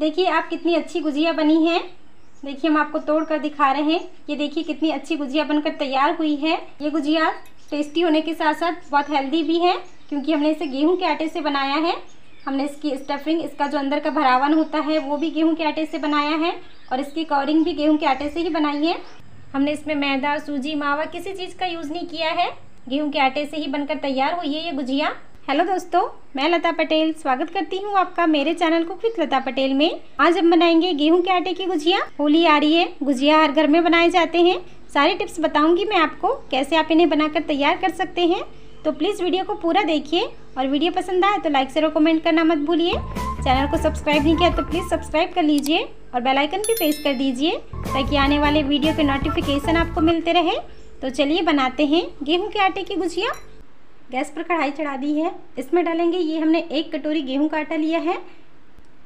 देखिए, आप कितनी अच्छी गुजिया बनी है। देखिए, हम आपको तोड़ कर दिखा रहे हैं। ये देखिए, कितनी अच्छी गुजिया बनकर तैयार हुई है। ये गुजिया टेस्टी होने के साथ साथ बहुत हेल्दी भी है, क्योंकि हमने इसे गेहूँ के आटे से बनाया है। हमने इसकी स्टफिंग इसका जो अंदर का भरावन होता है, वो भी गेहूँ के आटे से बनाया है और इसकी कवरिंग भी गेहूँ के आटे से ही बनाई है। हमने इसमें मैदा, सूजी, मावा किसी चीज़ का यूज़ नहीं किया है। गेहूँ के आटे से ही बनकर तैयार हुई है ये गुजिया। हेलो दोस्तों, मैं लता पटेल स्वागत करती हूँ आपका मेरे channel cook with Lata Patel में। आज हम बनाएँगे गेहूँ के आटे की गुजिया। होली आ रही है, गुजिया हर घर में बनाए जाते हैं। सारे टिप्स बताऊँगी मैं आपको, कैसे आप इन्हें बनाकर तैयार कर सकते हैं। तो प्लीज़ वीडियो को पूरा देखिए और वीडियो पसंद आए तो लाइक शेयर और कमेंट करना मत भूलिए। चैनल को सब्सक्राइब नहीं किया तो प्लीज़ सब्सक्राइब कर लीजिए और बेल आइकन भी प्रेस कर दीजिए ताकि आने वाले वीडियो के नोटिफिकेशन आपको मिलते रहे। तो चलिए बनाते हैं गेहूँ के आटे की गुजिया। गैस पर कढ़ाई चढ़ा दी है। इसमें डालेंगे, ये हमने एक कटोरी गेहूँ का आटा लिया है।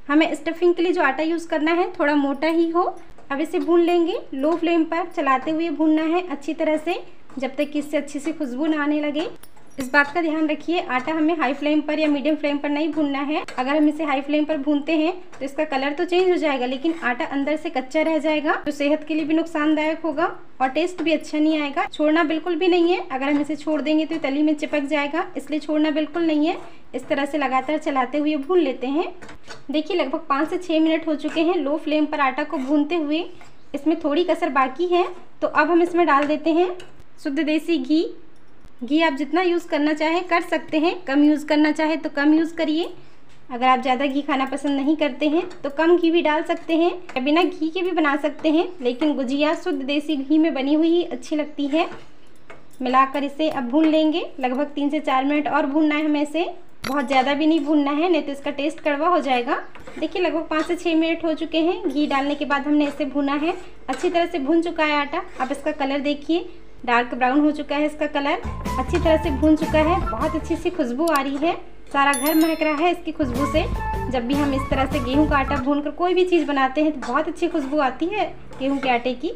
हमें स्टफिंग के लिए जो आटा यूज़ करना है, थोड़ा मोटा ही हो। अब इसे भून लेंगे। लो फ्लेम पर चलाते हुए भूनना है अच्छी तरह से, जब तक कि इससे अच्छी सी खुशबू ना आने लगे। इस बात का ध्यान रखिए, आटा हमें हाई फ्लेम पर या मीडियम फ्लेम पर नहीं भूनना है। अगर हम इसे हाई फ्लेम पर भूनते हैं तो इसका कलर तो चेंज हो जाएगा, लेकिन आटा अंदर से कच्चा रह जाएगा जो सेहत के लिए भी नुकसानदायक होगा और टेस्ट भी अच्छा नहीं आएगा। छोड़ना बिल्कुल भी नहीं है। अगर हम इसे छोड़ देंगे तो तली में चिपक जाएगा, इसलिए छोड़ना बिल्कुल नहीं है। इस तरह से लगातार चलाते हुए भून लेते हैं। देखिए, लगभग पाँच से छः मिनट हो चुके हैं लो फ्लेम पर आटा को भूनते हुए। इसमें थोड़ी कसर बाकी है तो अब हम इसमें डाल देते हैं शुद्ध देसी घी। घी आप जितना यूज़ करना चाहें कर सकते हैं। कम यूज़ करना चाहे तो कम यूज़ करिए। अगर आप ज़्यादा घी खाना पसंद नहीं करते हैं तो कम घी भी डाल सकते हैं। बिना घी के भी बना सकते हैं, लेकिन गुजिया शुद्ध देसी घी में बनी हुई अच्छी लगती है। मिलाकर इसे अब भून लेंगे। लगभग तीन से चार मिनट और भूनना है हमें इसे। बहुत ज़्यादा भी नहीं भूनना है, नहीं तो इसका टेस्ट कड़वा हो जाएगा। देखिए, लगभग पाँच से छः मिनट हो चुके हैं। घी डालने के बाद हमने इसे भुना है। अच्छी तरह से भून चुका है आटा। अब इसका कलर देखिए। डार्क ब्राउन हो चुका है इसका कलर, अच्छी तरह से भून चुका है, बहुत अच्छी सी खुशबू आ रही है। सारा घर महक रहा है इसकी खुशबू से। जब भी हम इस तरह से गेहूँ का आटा भून कर कोई भी चीज़ बनाते हैं तो बहुत अच्छी खुशबू आती है गेहूँ के आटे की।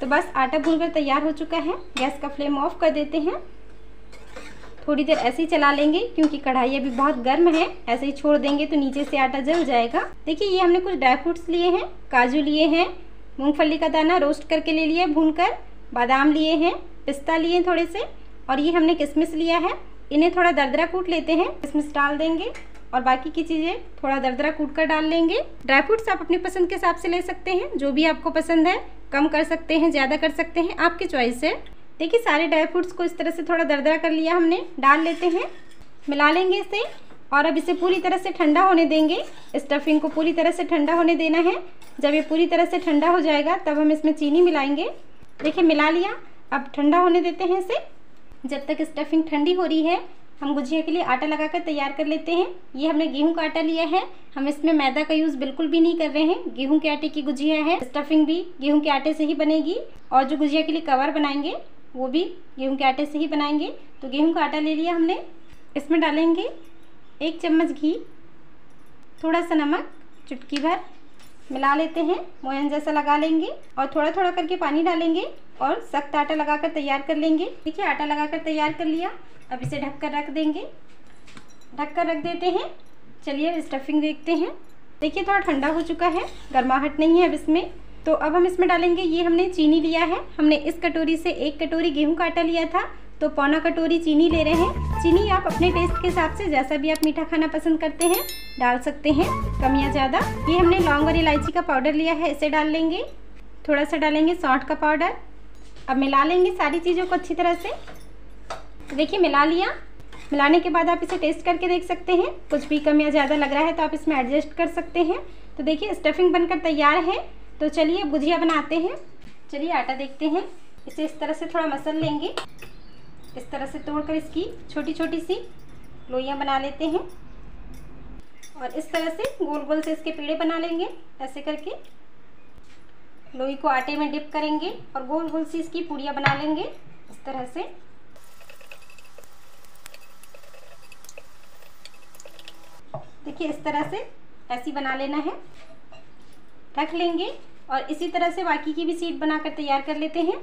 तो बस आटा भून कर तैयार हो चुका है, गैस का फ्लेम ऑफ़ कर देते हैं। थोड़ी देर ऐसे ही चला लेंगे, क्योंकि कढ़ाई अभी बहुत गर्म है, ऐसे ही छोड़ देंगे तो नीचे से आटा जल जाएगा। देखिए, ये हमने कुछ ड्राई फ्रूट्स लिए हैं, काजू लिए हैं, मूँगफली का दाना रोस्ट करके ले लिया भून कर बादाम लिए हैं, पिस्ता लिए हैं थोड़े से, और ये हमने किशमिश लिया है। इन्हें थोड़ा दरदरा कूट लेते हैं किशमिश डाल देंगे, और बाकी की चीज़ें थोड़ा दरदरा कूट कर डाल लेंगे। ड्राई फ्रूट्स आप अपनी पसंद के हिसाब से ले सकते हैं, जो भी आपको पसंद है, कम कर सकते हैं, ज़्यादा कर सकते हैं, आपकी चॉइस है। देखिए, सारे ड्राई फ्रूट्स को इस तरह से थोड़ा दरदरा कर लिया हमने, डाल लेते हैं, मिला लेंगे इसे, और अब इसे पूरी तरह से ठंडा होने देंगे। स्टफिंग को पूरी तरह से ठंडा होने देना है। जब ये पूरी तरह से ठंडा हो जाएगा, तब हम इसमें चीनी मिलाएँगे। देखिए, मिला लिया। अब ठंडा होने देते हैं इसे। जब तक स्टफिंग ठंडी हो रही है, हम गुजिया के लिए आटा लगाकर तैयार कर लेते हैं। ये हमने गेहूँ का आटा लिया है। हम इसमें मैदा का यूज़ बिल्कुल भी नहीं कर रहे हैं। गेहूँ के आटे की गुजिया है। स्टफिंग भी गेहूँ के आटे से ही बनेगी। और जो गुजिया के लिए कवर बनाएँगे, वो भी गेहूँ के आटे से ही बनाएँगे। तो गेहूँ का आटा ले लिया हमने। इसमें डालेंगे एक चम्मच घी, थोड़ा सा नमक, चुटकी भर। मिला लेते हैं, मोयन जैसा लगा लेंगे और थोड़ा थोड़ा करके पानी डालेंगे और सख्त आटा लगाकर तैयार कर लेंगे। देखिए, आटा लगाकर तैयार कर लिया। अब इसे ढक कर रख देंगे। ढक कर रख देते हैं। चलिए स्टफिंग देखते हैं। देखिए, थोड़ा ठंडा हो चुका है, गर्माहट नहीं है अब इसमें। तो अब हम इसमें डालेंगे, ये हमने चीनी लिया है। हमने इस कटोरी से एक कटोरी गेहूँ का आटा लिया था। तो पौना कटोरी चीनी ले रहे हैं। चीनी आप अपने टेस्ट के हिसाब से, जैसा भी आप मीठा खाना पसंद करते हैं, डाल सकते हैं। कम या ज़्यादा। ये हमने लौंग और इलायची का पाउडर लिया है, इसे डाल लेंगे। थोड़ा सा डालेंगे सौंठ का पाउडर अब मिला लेंगे सारी चीज़ों को अच्छी तरह से। देखिए, मिला लिया। मिलाने के बाद आप इसे टेस्ट करके देख सकते हैं। कुछ भी कम या ज़्यादा लग रहा है तो आप इसमें एडजस्ट कर सकते हैं। तो देखिए स्टफिंग बनकर तैयार है। तो चलिए गुजिया बनाते हैं। चलिए, आटा देखते हैं। इसे इस तरह से थोड़ा मसल लेंगे। इस तरह से तोड़कर इसकी छोटी छोटी सी लोइयाँ बना लेते हैं। और इस तरह से गोल गोल से इसके पेड़े बना लेंगे। ऐसे करके लोई को आटे में डिप करेंगे और गोल गोल से इसकी पूड़ियाँ बना लेंगे। इस तरह से। देखिए, इस तरह से ऐसी बना लेना है। रख लेंगे और इसी तरह से बाकी की भी सीट बनाकर तैयार कर लेते हैं।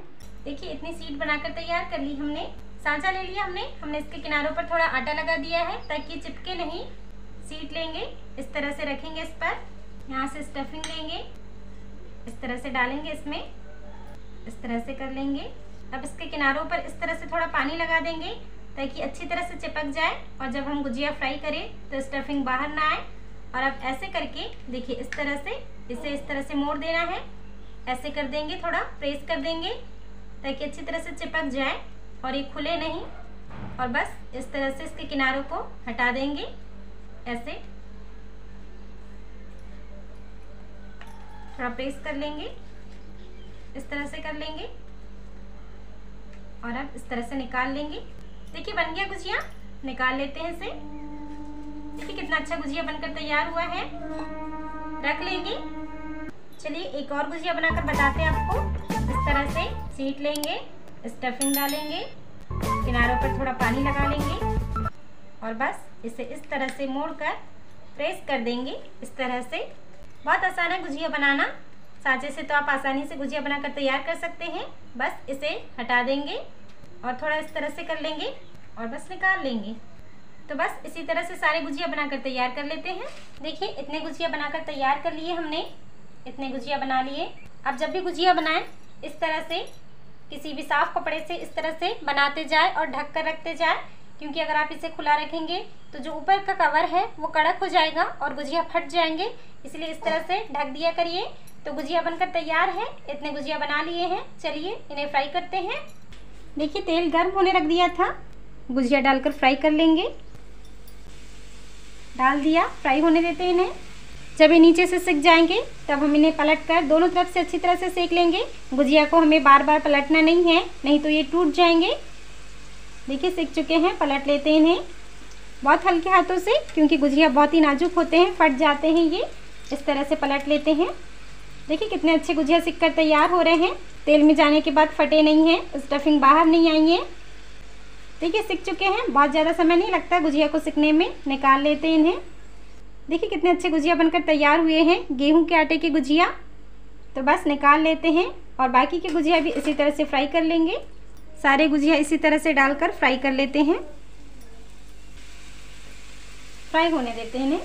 देखिए, इतनी सीट बनाकर तैयार कर ली हमने। सांचा ले लिया हमने। हमने इसके किनारों पर थोड़ा आटा लगा दिया है ताकि चिपके नहीं। सीट लेंगे, इस तरह से रखेंगे इस पर। यहाँ से स्टफिंग लेंगे। इस तरह से डालेंगे इसमें। इस तरह से कर लेंगे। अब इसके किनारों पर इस तरह से थोड़ा पानी लगा देंगे ताकि अच्छी तरह से चिपक जाए और जब हम गुजिया फ्राई करें तो स्टफिंग बाहर ना आए। और अब ऐसे करके, देखिए, इस तरह से, इसे इस तरह से मोड़ देना है। ऐसे कर देंगे, थोड़ा प्रेस कर देंगे ताकि अच्छी तरह से चिपक जाए। और ये खुले नहीं। और बस इस तरह से इसके किनारों को हटा देंगे। ऐसे। थोड़ा प्रेस कर लेंगे। इस तरह से कर लेंगे। और अब इस तरह से निकाल लेंगे। देखिए, बन गया गुजिया। निकाल लेते हैं इसे। देखिए, कितना अच्छा गुजिया बनकर तैयार हुआ है। रख लेंगे। चलिए, एक और गुजिया बनाकर बताते हैं आपको। इस तरह से, सीट लेंगे। स्टफिंग डालेंगे, किनारों पर थोड़ा पानी लगा लेंगे, और बस इसे इस तरह से मोड़कर प्रेस कर देंगे। इस तरह से बहुत आसान है गुजिया बनाना। सांचे से तो आप आसानी से गुजिया बनाकर तैयार कर सकते हैं। बस इसे हटा देंगे और थोड़ा इस तरह से कर लेंगे और बस निकाल लेंगे। तो बस इसी तरह से सारे गुजिया बनाकर तैयार कर लेते हैं। देखिए, इतने गुजिया बनाकर तैयार कर लिए हमने। इतने गुजिया बना लिए। अब जब भी गुजिया बनाएँ, इस तरह से किसी भी साफ़ कपड़े से इस तरह से बनाते जाए और ढक कर रखते जाए, क्योंकि अगर आप इसे खुला रखेंगे तो जो ऊपर का कवर है, वो कड़क हो जाएगा और गुजिया फट जाएँगे। इसलिए इस तरह से ढक दिया करिए। तो गुजिया बनकर तैयार है। इतने गुजिया बना लिए हैं। चलिए इन्हें फ्राई करते हैं। देखिए, तेल गर्म होने रख दिया था। गुजिया डालकर फ्राई कर लेंगे। डाल दिया। फ्राई होने देते हैं इन्हें। जब ये नीचे से सिक जाएँगे, तब हम इन्हें पलट कर दोनों तरफ़ से अच्छी तरह से सेक लेंगे। गुजिया को हमें बार बार पलटना नहीं है, नहीं तो ये टूट जाएँगे। देखिए, सिक चुके हैं, पलट लेते हैं इन्हें। बहुत हल्के हाथों से, क्योंकि गुजिया बहुत ही नाजुक होते हैं, फट जाते हैं ये। इस तरह से पलट लेते हैं। देखिए, कितने अच्छे गुजिया सिक कर तैयार हो रहे हैं। तेल में जाने के बाद फटे नहीं हैं, स्टफिंग बाहर नहीं आई है। देखिए, सिक चुके हैं, बहुत ज़्यादा समय नहीं लगता गुजिया को सिकने में। निकाल लेते हैं इन्हें। देखिए कितने अच्छे गुजिया बनकर तैयार हुए हैं। गेहूँ के आटे की गुजिया। तो बस निकाल लेते हैं और बाकी के गुजिया भी इसी तरह से फ्राई कर लेंगे। सारे गुजिया इसी तरह से डालकर फ्राई कर लेते हैं। फ्राई होने देते हैं इन्हें।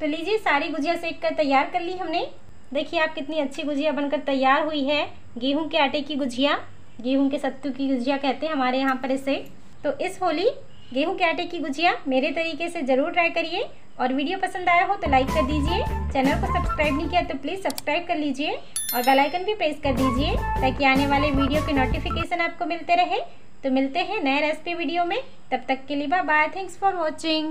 तो लीजिए, सारी गुजिया सेक कर तैयार कर ली हमने। देखिए आप कितनी अच्छी गुजिया बनकर तैयार हुई है। गेहूँ के आटे की गुजिया, गेहूँ के सत्तू की गुजिया कहते हैं हमारे यहाँ पर इसे। तो इस होली गेहूँ के आटे की गुजिया मेरे तरीके से ज़रूर ट्राई करिए। और वीडियो पसंद आया हो तो लाइक कर दीजिए। चैनल को सब्सक्राइब नहीं किया तो प्लीज़ सब्सक्राइब कर लीजिए। और बेल आइकन भी प्रेस कर दीजिए ताकि आने वाले वीडियो के नोटिफिकेशन आपको मिलते रहे। तो मिलते हैं नए रेसिपी वीडियो में। तब तक के लिए बाय थैंक्स फॉर वॉचिंग